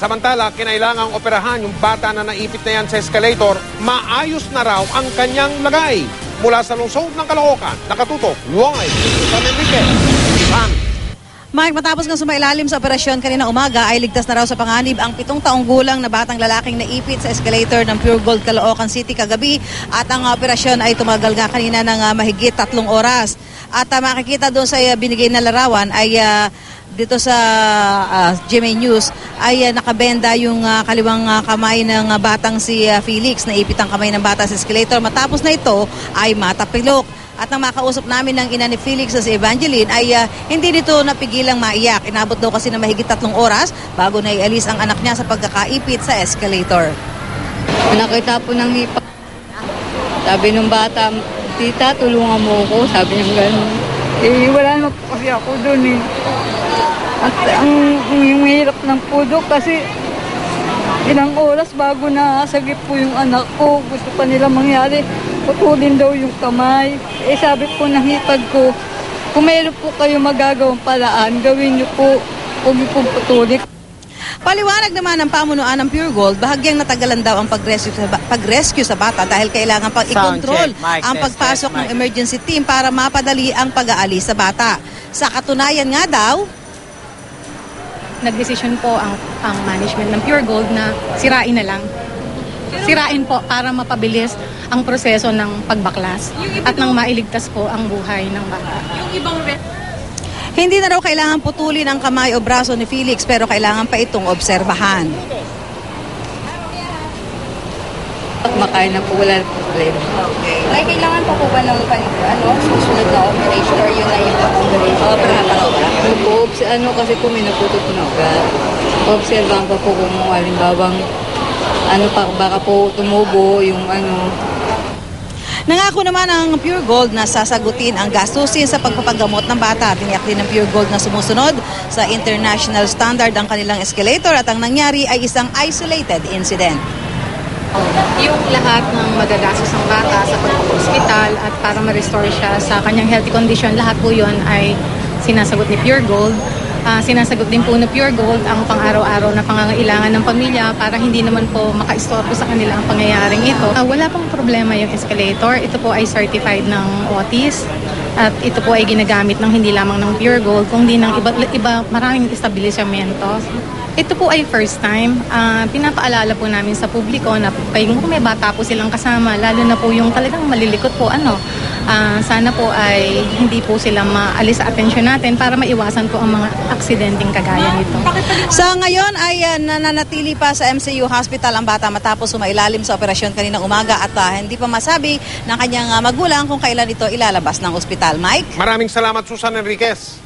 Samantala, kinailangang operahan yung bata na naipit na yan sa escalator, maayos na raw ang kanyang lagay. Mula sa lungsod ng Caloocan, nakatutok, live, San Enrique, San Mike, matapos nga sumailalim sa operasyon kanina umaga ay ligtas na raw sa panganib ang pitong taong gulang na batang lalaking naipit sa escalator ng Pure Gold Caloocan City kagabi at ang operasyon ay tumagal nga kanina ng ah, mahigit tatlong oras. At ah, makikita doon sa ah, binigay na larawan ay ah, dito sa ah, GMA News ay ah, nakabenda yung ah, kaliwang ah, kamay ng ah, batang si ah, Felix na ipit ang kamay ng bata sa escalator. Matapos na ito ay matapilok. At nang makausap namin ng ina ni Felix na si Evangeline ay ah, hindi nito napigilang maiyak. Inabot daw kasi na mahigit tatlong oras bago na ialis ang anak niya sa pagkakaipit sa escalator. Nakita po ng hipa. Sabi nung bata, tita, tulungan mo ko. Sabi niya gano'n. Eh, wala naman po kasi ako doon eh. At ang yung hirap ng pudo kasi ilang oras bago na sagip po yung anak ko. Gusto pa nila mangyari. Putulin daw yung kamay. Eh sabi po ng hipag ko, kung meron po kayo magagawang paraan, gawin niyo po. Huwag niyo po putulin. Paliwanag naman ng pamunuan ng Pure Gold, bahagyang natagalan daw ang pag-rescue sa, ba- pag-rescue sa bata dahil kailangan pang i-control ang pagpasok ng emergency team para mapadali ang pag-aalis sa bata. Sa katunayan nga daw, nagdesisyon po ang, ang management ng Pure Gold na sirain na lang. Sirain po para mapabilis ang proseso ng pagbaklas at nang mailigtas po ang buhay ng bata. hindi na raw kailangan putulin ang kamay o braso ni Felix pero kailangan pa itong obserbahan. Makain na po, wala na problema. Ay, kailangan pa po ba ng ano, susunod na operation or yun na yung operation? Opera Ano po, obs- ano kasi po may naputot na ugat. Obserbahan pa po kung halimbawang ano pa, baka po tumubo yung ano. Nangako naman ang Pure Gold na sasagutin ang gastusin sa pagpapagamot ng bata. Tiniyak din ng Pure Gold na sumusunod sa international standard ang kanilang escalator at ang nangyari ay isang isolated incident. Yung lahat ng magagastos ng bata sa pagpapahospital at para ma-restore siya sa kanyang healthy condition, lahat po yun ay sinasagot ni Pure Gold. Ah, sinasagot din po ni Pure Gold ang pang-araw-araw na pangangailangan ng pamilya para hindi naman po maka-istorbo sa kanila ang pangyayaring ito. Ah, wala pong problema yung escalator. Ito po ay certified ng OTIS at ito po ay ginagamit ng hindi lamang ng Pure Gold kundi ng iba, iba maraming establishmento. Ito po ay first time. Ah, pinapaalala po namin sa publiko na kung kung may bata po silang kasama, lalo na po yung talagang malilikot po, ano, ah, sana po ay hindi po sila maalis sa atensyon natin para maiwasan po ang mga aksidenteng kagaya nito. Sa ngayon ay uh, nananatili pa sa MCU Hospital ang bata matapos sumailalim sa operasyon kaninang umaga at ah, hindi pa masabi ng kanyang ah, magulang kung kailan ito ilalabas ng ospital. Mike? Maraming salamat Susan Enriquez.